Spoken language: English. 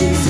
she's